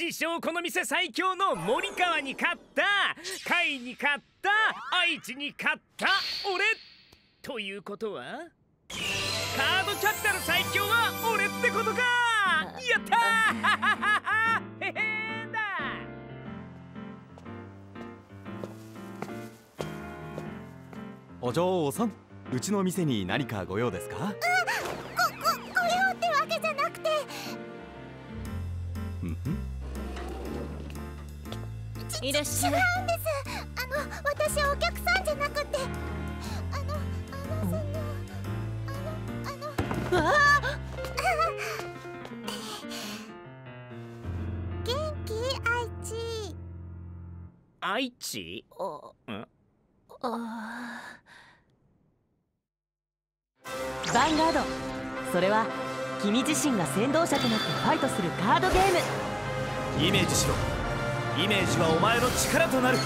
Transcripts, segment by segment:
自称この店最強の森川に勝った甲斐に勝った愛知に勝った俺！ということはカードキャピタル最強は俺ってことか！やったー！へへーだ！お嬢さんうちの店に何かご用ですか？ごごいらっしゃい。違うんですあの私お客さんじゃなくてあのあのそのあのあのわあ元気愛知愛知あんあヴァンガードそれは君自身が先導者となってファイトするカードゲームイメージしろイメージはお前の力となる。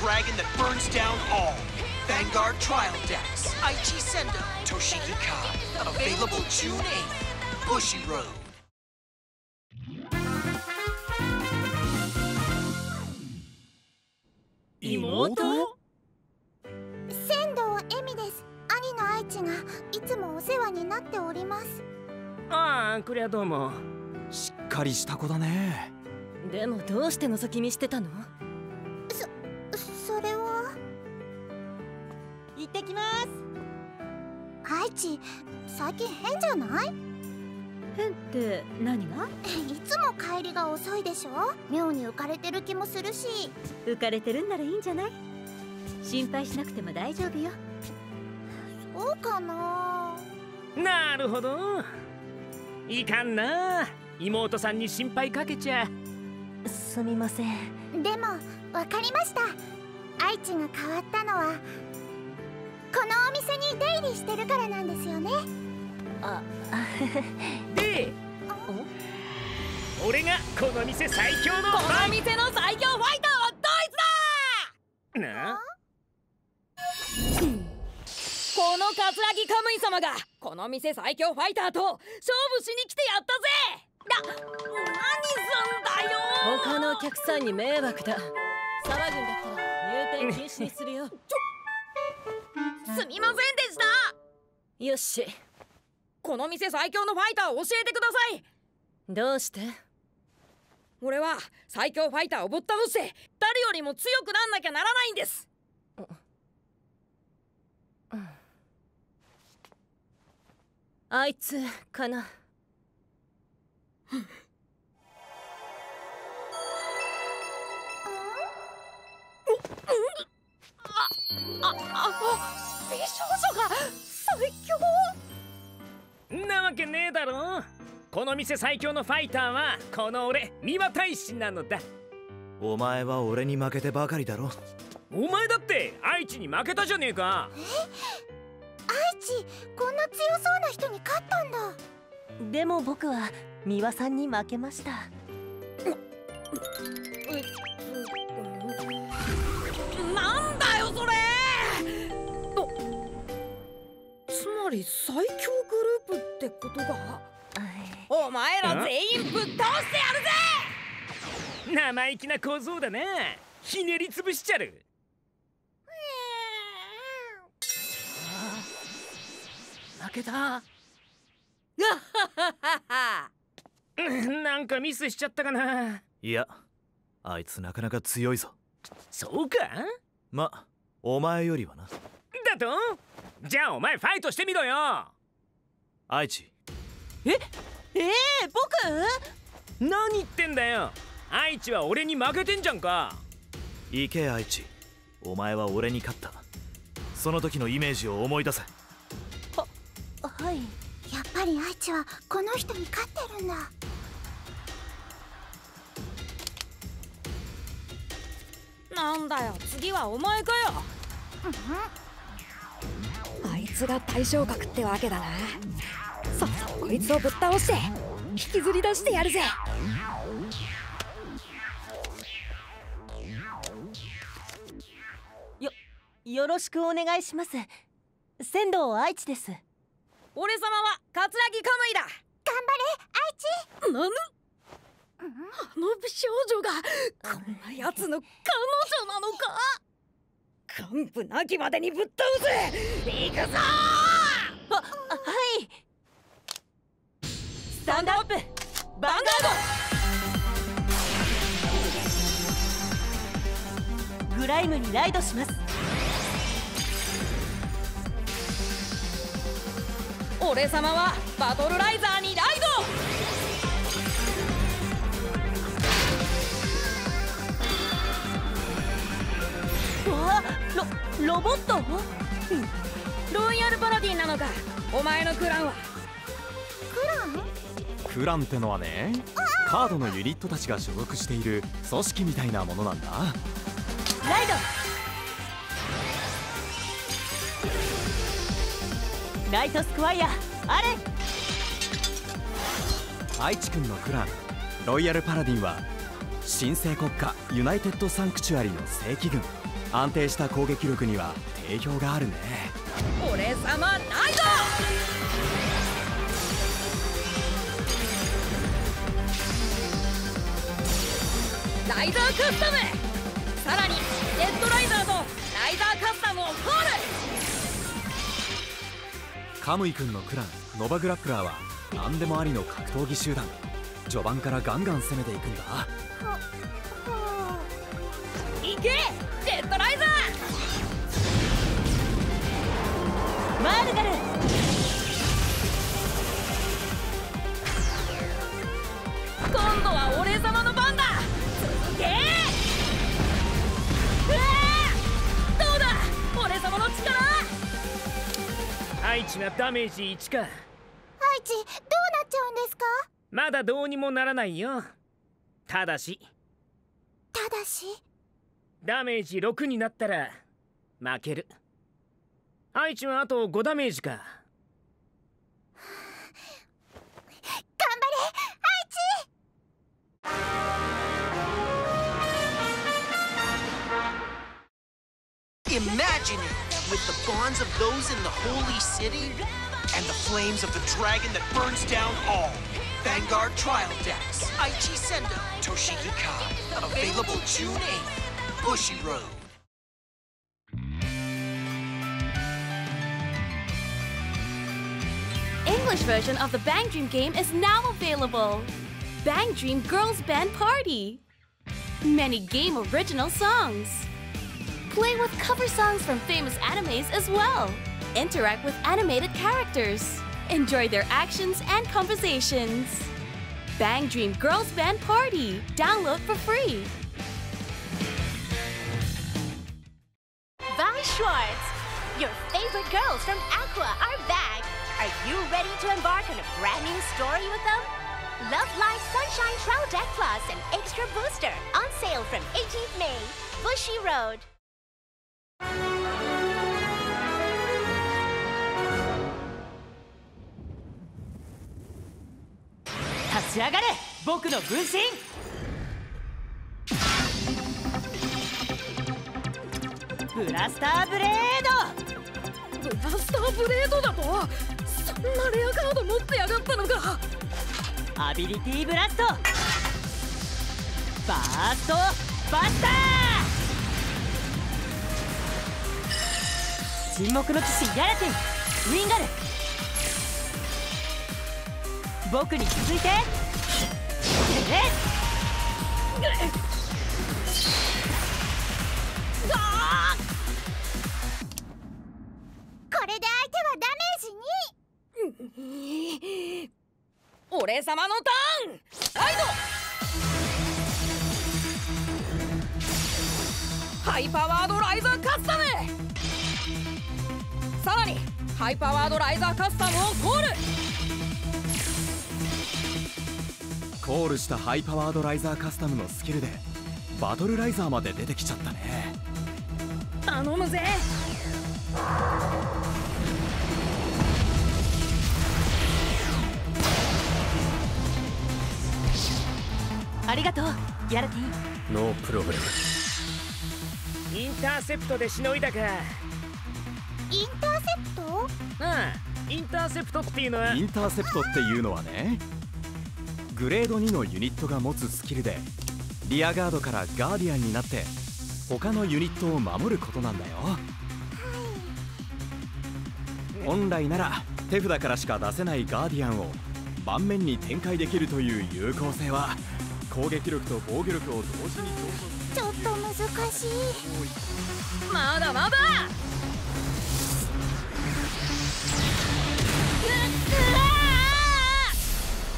Dragon that burns down all. Vanguard Trial Decks, Aichi Sendo, Toshiki Kai. Available June 8th. Bushy Road. 妹仙道恵美です兄の愛知がいつもお世話になっておりますああこりゃどうもしっかりした子だねでもどうして覗き見してたの愛知最近変じゃない？変って何が？いつも帰りが遅いでしょ？妙に浮かれてる気もするし。浮かれてるんならいいんじゃない？心配しなくても大丈夫よ。そうかな？なるほど。いかんな。妹さんに心配かけちゃ。すみません。でもわかりました。愛知が変わったのはこのお店に出入りしてるからなんですよね。あ で俺がこの店最強のこの店の最強ファイターはドイツだ！な？このカツラギカムイ様がこの店最強ファイターと勝負しに来てやったぜ！な何すんだよ！他のお客さんに迷惑だ。騒ぐんだったら入店禁止にするよすみませんでした。よし。この店最強のファイターを教えてください。どうして？俺は最強ファイターをぶっ倒して誰よりも強くなんなきゃならないんです。あいつかな。あ の美少女が最強なわけねえだろ。この店最強のファイターはこの俺三輪大使なのだ。お前は俺に負けてばかりだろ。お前だって愛知に負けたじゃねえか。愛知こんな強そうな人に勝ったんだ。でも僕は三輪さんに負けましたり最強グループってことが？お前ら全員ぶっ倒してやるぜ。生意気な小僧だな。ひねり潰しちゃる。負けた。う んなんかミスしちゃったかな。いやあいつなかなか強いぞ。そうか？まお前よりはな。だと？じゃあお前ファイトしてみろよ。愛知。え？えー、僕？何言ってんだよ。愛知は俺に負けてんじゃんか。行け愛知。お前は俺に勝った。その時のイメージを思い出せ。はいやっぱり愛知はこの人に勝ってるんだ。なんだよ次はお前かよ。あいつが対象格ってわけだな。さっさとこいつをぶっ倒して引きずり出してやるぜ。よよろしくお願いします。仙道愛知です。俺様は桂木カムイだ。頑張れ愛知。なぬあの美少女がこんな奴の彼女なのか？完膚なきまでにぶっ倒せ。行くぞあはい。スタンドアップ。バンガード。グライムにライドします。俺様はバトルライザーにライわロロボット？ドロイヤルパラディンなのか。お前のクランは。クラン？ってのはねカードのユニットたちが所属している組織みたいなものなんだ。ライドライトスクワイヤあれ？愛知くんのクランロイヤルパラディンは神聖国家ユナイテッド・サンクチュアリの正規軍安定した攻撃力には定評があるね。俺様ライド！ライザーカスタム！さらにデッドライザーとライザーカスタムをコール！カムイくんのクランノバグラップラーは何でもありの格闘技集団。序盤からガンガン攻めていくんだ。行けマールガル。今度は俺様の番だ。続けうわーどうだ？俺様の力。愛知がダメージ1か。愛知どうなっちゃうんですか？まだどうにもならないよ。ただし。ただし？ダメージ6になったら負ける愛知はあと5ダメージか頑張れ愛知 Imagine it with the bonds of those in the holy city and the flames of the dragon that burns down all. Vanguard Trial Decks. Aichi Sendo. Toshiki Kai. Available June 8th. Bushy Road. English version of the Bang Dream game is now available. Bang Dream Girls Band Party. Many game original songs. Play with cover songs from famous animes as well. Interact with animated characters. Enjoy their actions and conversations. Bang Dream Girls Band Party. Download for free. Van Schwartz, Your favorite girls from Aqua. Are you ready to embark on a brand new story with them? Love Life Sunshine Travel Deck Plus and Extra Booster on sale from 18th May. Bushy Road. 立ち上がれ僕の分身ブラスターブレードブラスターブレードだと そんなレアカード持ってやがったのか。アビリティブラスト。バーストバスター。沈黙の騎士ヤラテン。ウィンガル。僕に続いて。えこ様のターン！ライド！ハイパワードライザーカスタムさらにハイパワードライザーカスタムをコール！コールしたハイパワードライザーカスタムのスキルでバトルライザーまで出てきちゃったね。頼むぜありがとう。ヤラティンノープロブレムインターセプトでしのいだか。インターセプト？ああインターセプトっていうのは。インターセプトっていうのはねグレード2のユニットが持つスキルでリアガードからガーディアンになって他のユニットを守ることなんだよ。本来なら手札からしか出せないガーディアンを盤面に展開できるという有効性は攻撃力と防御力を同時にちょっと難しい。まだまだ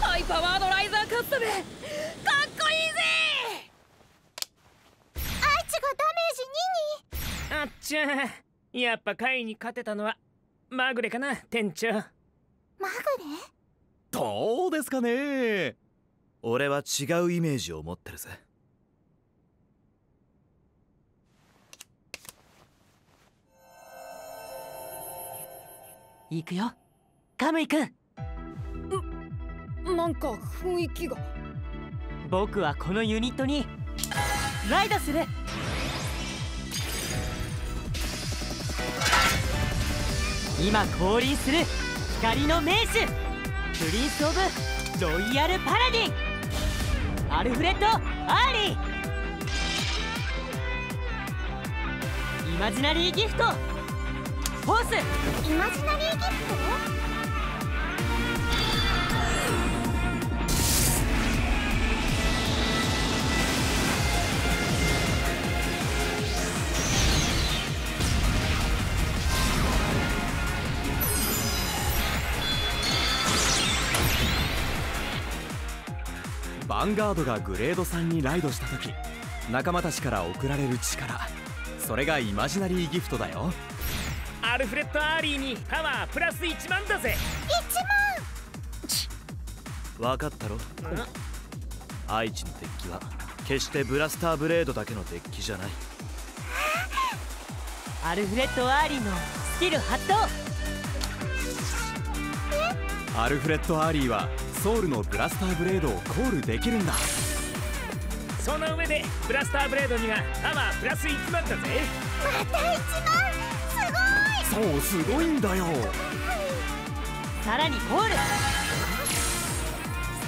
ハイパワードライザーカスタムかっこいいぜ。愛知がダメージ2にあっちゃやっぱカイに勝てたのはまぐれかな店長。マグレどうですかね。俺は違うイメージを持ってるぜ。行くよ。カムイ君。なんか雰囲気が。僕はこのユニットに。ライドする。今降臨する。光の名手。プリンス・オブ・ロイヤル・パラディンアルフレッド・アーリーイマジナリーギフト。フォース。イマジナリーギフト？ァンガードがグレード3にライドした時仲間たちから送られる力それがイマジナリーギフトだよ。アルフレッド・アーリーにパワープラス1万だぜ。分かったろ？アイチのデッキは決してブラスターブレードだけのデッキじゃない。アルフレッド・アーリーのスキル発動。アルフレッド・アーリーはソウルのブラスターブレードをコールできるんだ。その上でブラスターブレードにはパワープラス1万だぜ。また1万。すそうすごいんだよ。さらにコール。ス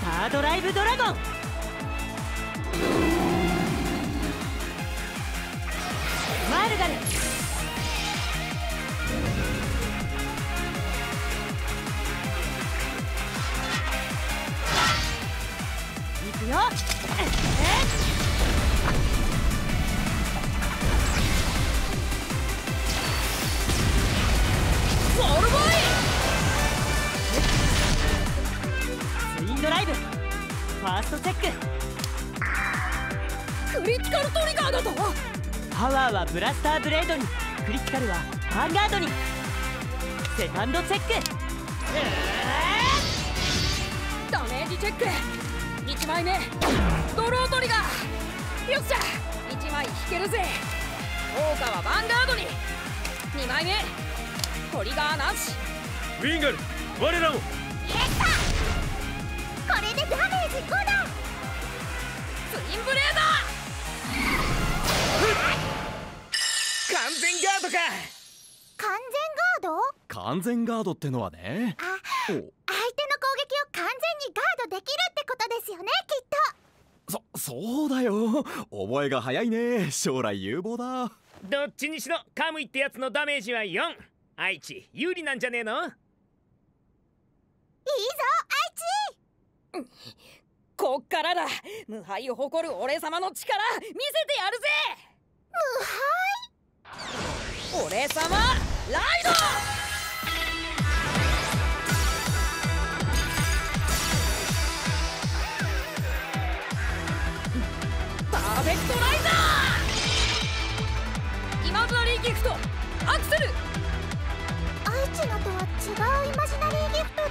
タードライブドラゴン。マルガルーブレードにクリティカルはヴァンガードにセカンドチェック。ダメージチェック。1枚目。ドロートリガーよっしゃ。1枚引けるぜ。効果はヴァンガードに。2枚目。トリガーなし。ウィンガル。我らをこれでダメージ5だツインブレー完全ガードか。完全ガード？完全ガードってのはね。あお。相手の攻撃を完全にガードできるってことですよねきっと。そそうだよ。覚えが早いね。将来有望だ。どっちにしろカムイってやつのダメージは4愛知有利なんじゃねえの？いいぞ愛知。こっからだ。無敗を誇る俺様の力見せてやるぜ。無敗？俺様ライド!パーフェクトライザー!イマジナリーギフトアクセル!愛知のとは違うイマジナリーギフトだ。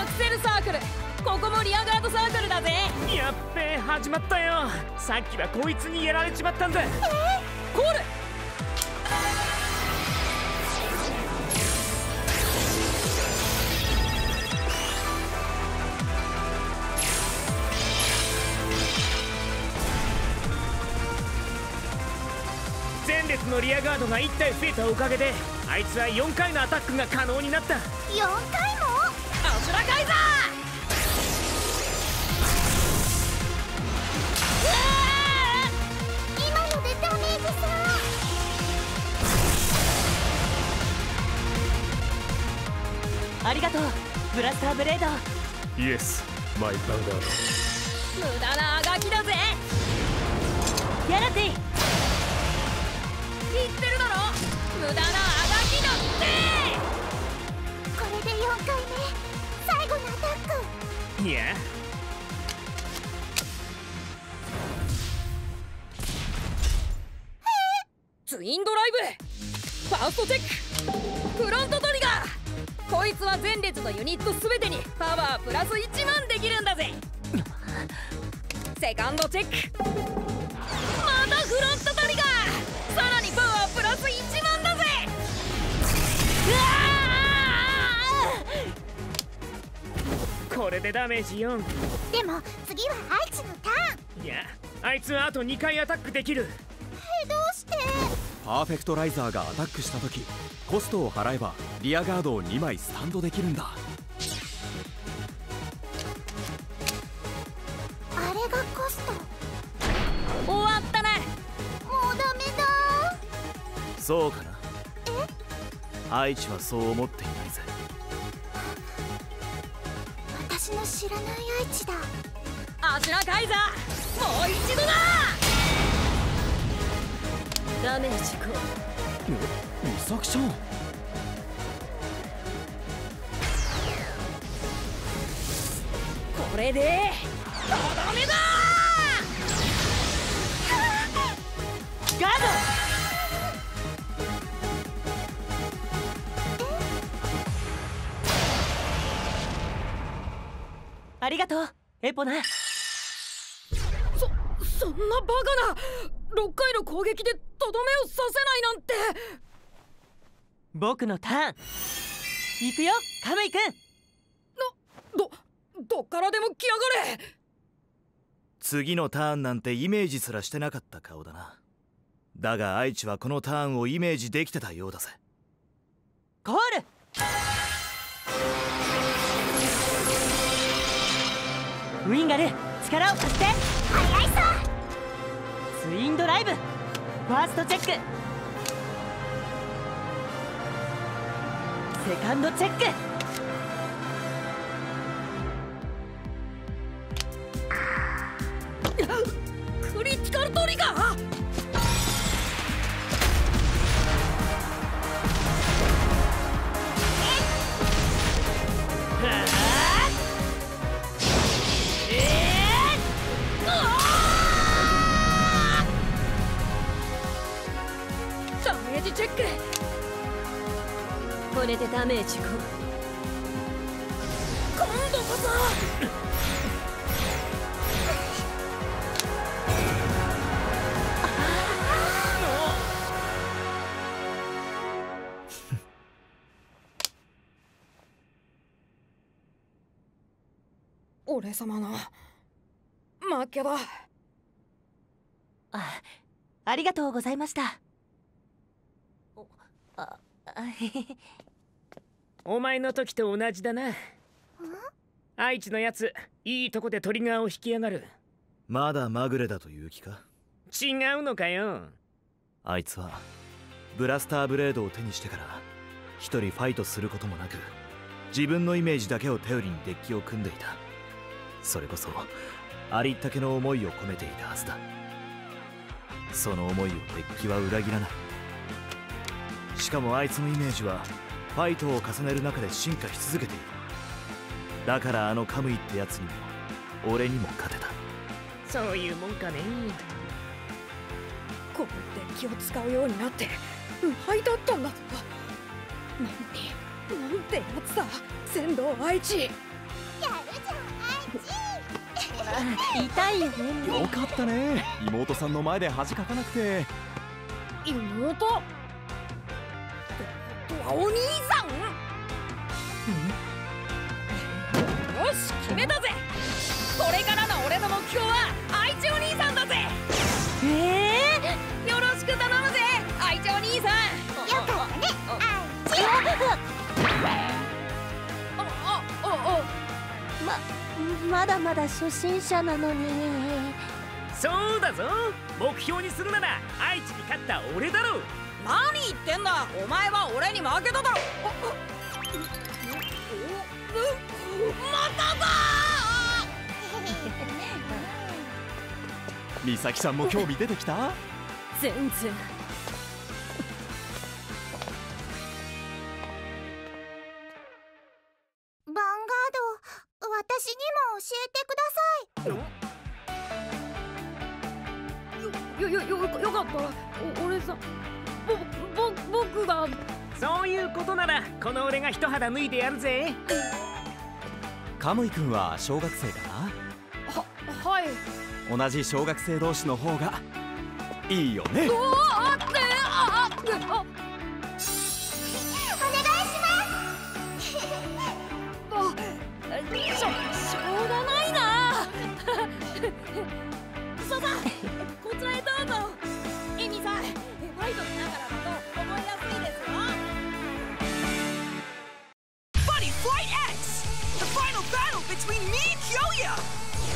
アクセルサークルここもリアガードサークルだぜ。やっべえ始まったよ。さっきはこいつにやられちまったんだ。コール。前列のリアガードが1体増えたおかげであいつは4回のアタックが可能になった。4回も？ありがとう。ブラスターブレード。イエスマイバンガードー無駄なあがきだぜ。ギャラティ言ってるだろ。無駄なあがきだって。これで4回目。最後のアタック。いや。ツインドライブ。ファーストチェック。フロントトリこいつは前列のユニット全てにパワープラス1万できるんだぜ。セカンドチェック。またフロントトリガーさらにパワープラス1万だぜ。これでダメージ4でも次は愛知のターン。いやあいつはあと2回アタックできる。えどうして？パーフェクトライザーがアタックした時コストを払えばリアガードを2枚スタンドできるんだ。あれがコスト？終わったね。もうダメだ。そうかな。愛知はそう思っていないぜ。私の知らない愛知だ。アシュラカイザーもう一度だ。ダメージ5美咲ちゃんこれでとどめだ！ガード！ありがとうエポナ。そそんなバカな6回の攻撃でとどめをさせないなんて僕のターン。行くよカムイくん。どどっからでも来やがれ。次のターンなんてイメージすらしてなかった顔だな。だが愛知はこのターンをイメージできてたようだぜ。コール。ウィンガル力を貸して。早いさツインドライブ。ファーストチェックセカンドチェック。俺様の。負けだ。あありがとうございました。おああへへ。お前の時と同じだな。愛知のやついいとこでトリガーを引きやがる。まだまぐれだという気か？違うのかよ。あいつはブラスターブレードを手にしてから一人ファイトすることもなく自分のイメージだけを頼りにデッキを組んでいたそれこそありったけの思いを込めていたはずだ。その思いをデッキは裏切らない。しかもあいつのイメージはファイトを重ねる中で進化し続けている。だからあのカムイってやつにも俺にも勝てた。そういうもんかね。このデッキを使うようになって無敗だったんだ。ぞなのになんてやつだ。仙道愛知。痛いよね。よかったね。妹さんの前で恥かかなくて。妹？はお兄さん？よし決めたぜ。これからのままだまだ初心者なのに。そうだぞ。目標にするなら愛知に勝った俺だろ何言ってんだ。お前は俺に負けただろ。まただ美咲ちゃんも興味出てきた全然お俺さぼぼ僕が。そういうことならこの俺が一肌脱いでやるぜ。カムイ君は小学生かははい。な同じ小学生同士の方がいいよね。おおあってあああ。お願いします。あしょしょうがないな。そうだ。こちらへどうぞ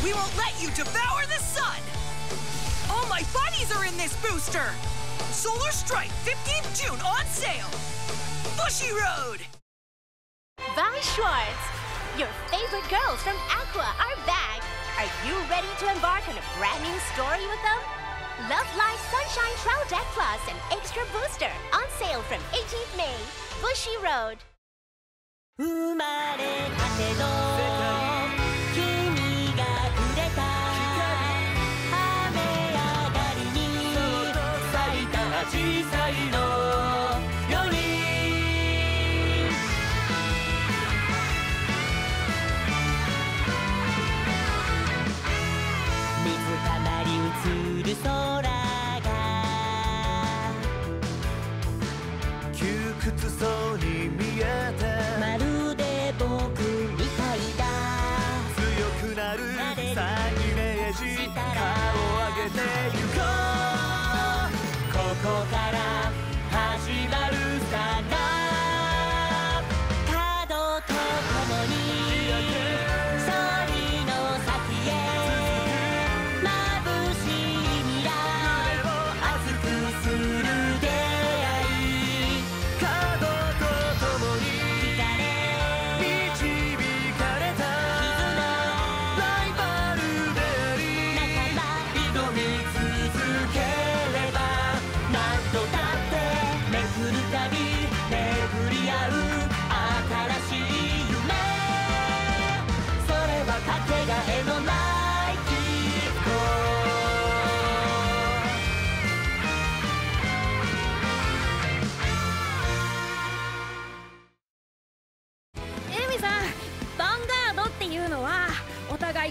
We won't let you devour the sun! All my buddies are in this booster! Solar Strike, 15th June on sale! Bushy Road! Vi Schwartz your favorite girls from Aqua are back are you ready to embark on a brand new story with them Love Life Sunshine Travel Deck Plus and Extra Booster on sale from 18th May Bushy Road 生まれたての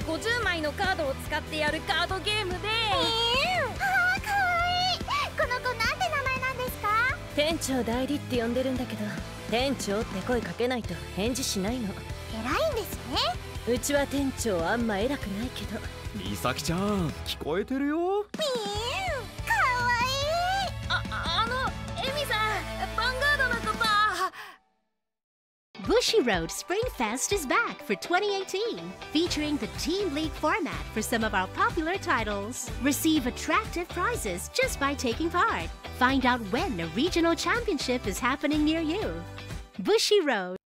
50枚のカードを使ってやるカードゲームで。えー、あーかわいい。この子なんて名前なんですか？店長代理って呼んでるんだけど店長って声かけないと返事しないの。偉いんですね。うちは店長あんま偉くないけど。美咲ちゃん聞こえてるよ。ピー Bushy Road Spring Fest is back for 2018, featuring the Team League format for some of our popular titles. Receive attractive prizes just by taking part. Find out when a regional championship is happening near you. Bushy Road